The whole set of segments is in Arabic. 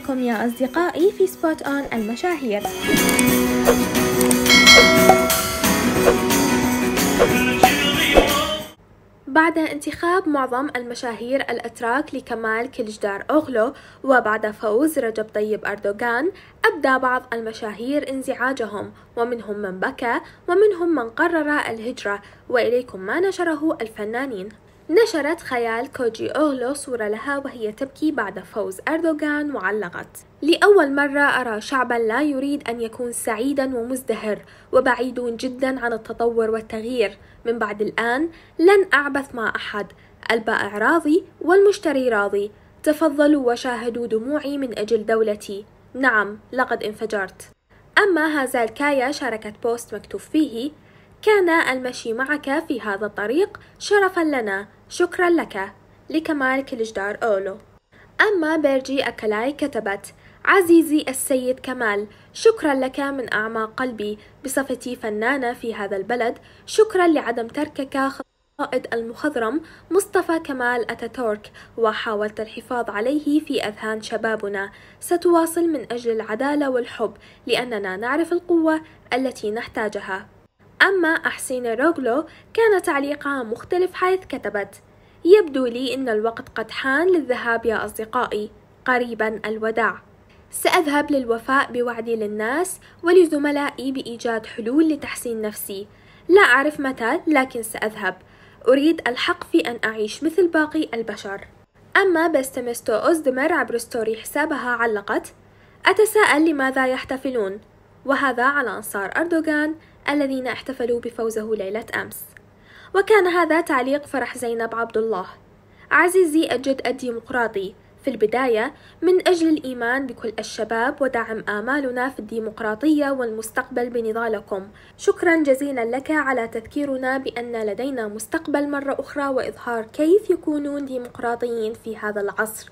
بكم يا أصدقائي في Spot On المشاهير. بعد انتخاب معظم المشاهير الأتراك لكمال كلجدار أوغلو وبعد فوز رجب طيب أردوغان أبدى بعض المشاهير انزعاجهم ومنهم من بكى ومنهم من قرر الهجرة وإليكم ما نشره الفنانين. نشرت خيال كوجي أوغلو صورة لها وهي تبكي بعد فوز أردوغان وعلقت لأول مرة أرى شعبا لا يريد أن يكون سعيدا ومزدهر وبعيد جدا عن التطور والتغيير. من بعد الآن لن أعبث مع أحد. البائع راضي والمشتري راضي. تفضلوا وشاهدوا دموعي من أجل دولتي. نعم لقد انفجرت. أما هذا الكايا شاركت بوست مكتوب فيه كان المشي معك في هذا الطريق. شرفا لنا. شكرا لك. لكمال كلجدار أولو. أما بيرجي أكلاي كتبت عزيزي السيد كمال شكرا لك من أعماق قلبي بصفتي فنانة في هذا البلد. شكرا لعدم تركك القائد المخضرم مصطفى كمال أتاتورك وحاولت الحفاظ عليه في أذهان شبابنا. ستواصل من أجل العدالة والحب لأننا نعرف القوة التي نحتاجها. أما أحسين روغلو كان تعليقها مختلف حيث كتبت يبدو لي أن الوقت قد حان للذهاب يا أصدقائي قريبا الوداع. سأذهب للوفاء بوعدي للناس ولزملائي بإيجاد حلول لتحسين نفسي. لا أعرف متى لكن سأذهب. أريد الحق في أن أعيش مثل باقي البشر. أما بستمستو أوزدمر عبر ستوري حسابها علقت أتساءل لماذا يحتفلون؟ وهذا على أنصار أردوغان الذين احتفلوا بفوزه ليلة أمس. وكان هذا تعليق فرح زينب عبد الله عزيزي الجد الديمقراطي في البداية من أجل الإيمان بكل الشباب ودعم آمالنا في الديمقراطية والمستقبل بنضالكم. شكرا جزيلا لك على تذكيرنا بأن لدينا مستقبل مرة أخرى وإظهار كيف يكونون ديمقراطيين في هذا العصر.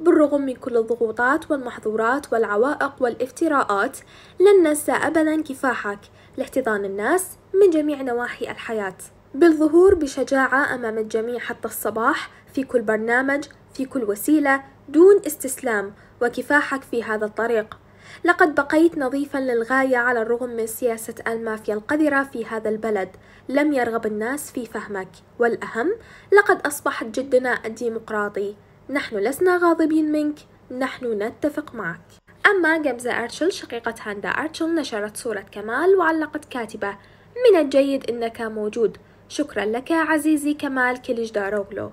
بالرغم من كل الضغوطات والمحظورات والعوائق والافتراءات لن ننسى أبدا كفاحك لاحتضان الناس من جميع نواحي الحياة. بالظهور بشجاعة أمام الجميع حتى الصباح في كل برنامج في كل وسيلة دون استسلام وكفاحك في هذا الطريق. لقد بقيت نظيفا للغاية على الرغم من سياسة المافيا القذرة في هذا البلد. لم يرغب الناس في فهمك والأهم لقد أصبح جدنا الديمقراطي. نحن لسنا غاضبين منك. نحن نتفق معك. أما جمزة أرشل شقيقة هاندا أرشل نشرت صورة كمال وعلقت كاتبة. من الجيد إنك موجود. شكرا لك عزيزي كمال كليجداروغلو.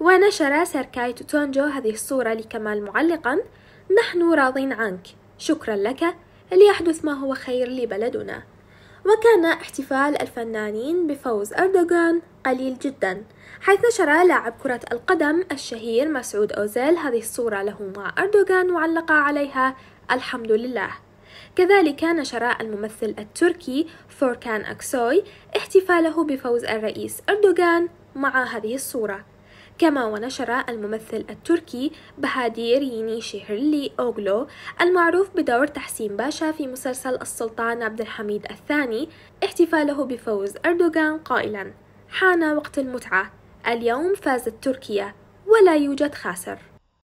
ونشر سيركاي توتونجو هذه الصورة لكمال معلقا. نحن راضين عنك. شكرا لك. ليحدث ما هو خير لبلدنا. وكان احتفال الفنانين بفوز أردوغان قليل جدا حيث نشر لاعب كرة القدم الشهير مسعود أوزيل هذه الصورة له مع أردوغان وعلق عليها الحمد لله. كذلك نشر الممثل التركي فوركان أكسوي احتفاله بفوز الرئيس أردوغان مع هذه الصورة. كما ونشر الممثل التركي بهادير يني شهرلي أوغلو المعروف بدور تحسين باشا في مسلسل السلطان عبد الحميد الثاني احتفاله بفوز أردوغان قائلا. حان وقت المتعة. اليوم فازت تركيا ولا يوجد خاسر.